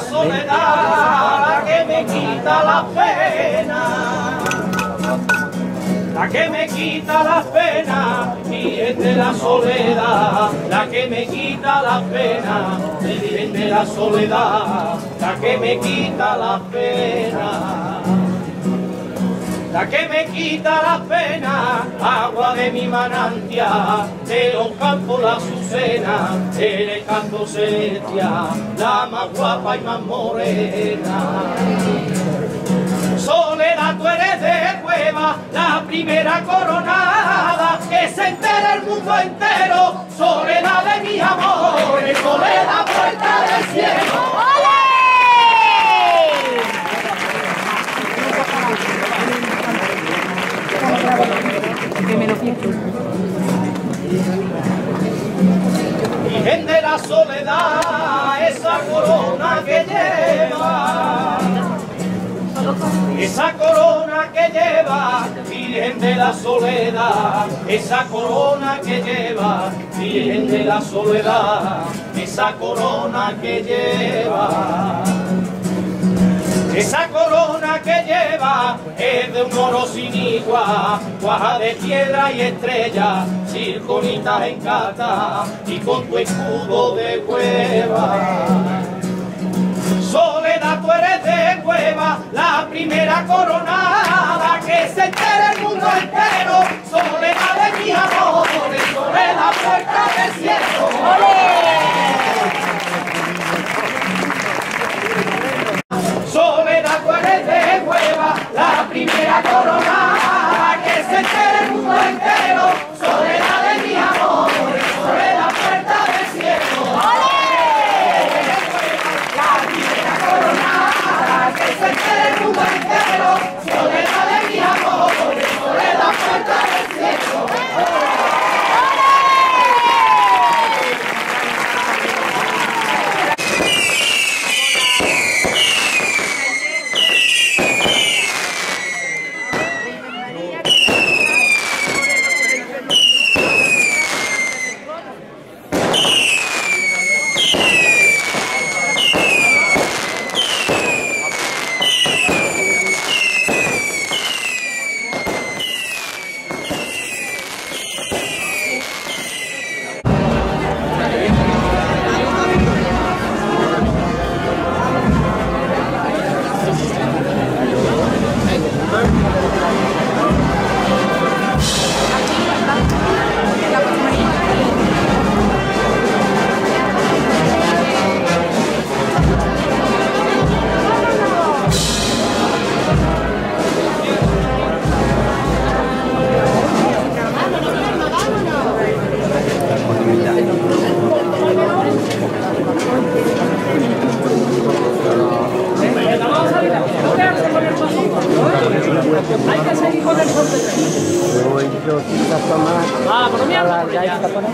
soledad la que me quita la pena. La que me quita la pena, Virgen de la soledad, la que me quita la pena, Virgen de la soledad, la que me quita la pena. La que me quita la pena, agua de mi manantia, de los campos la azucena, el canto la más guapa y más morena. Soledad, tú eres de cueva, la primera coronada, que se entera el mundo entero, soledad de mi amor, que lleva, esa corona que lleva, Virgen de la soledad, esa corona que lleva, Virgen de la soledad, esa corona que lleva. Esa corona que lleva es de un oro sin igual, cuaja de piedra y estrella, circonitas en cata y con tu escudo de cueva. Coronada que se entere el mundo entero. Pero yo sí la toma. Ah, pero mira. La, ya está para.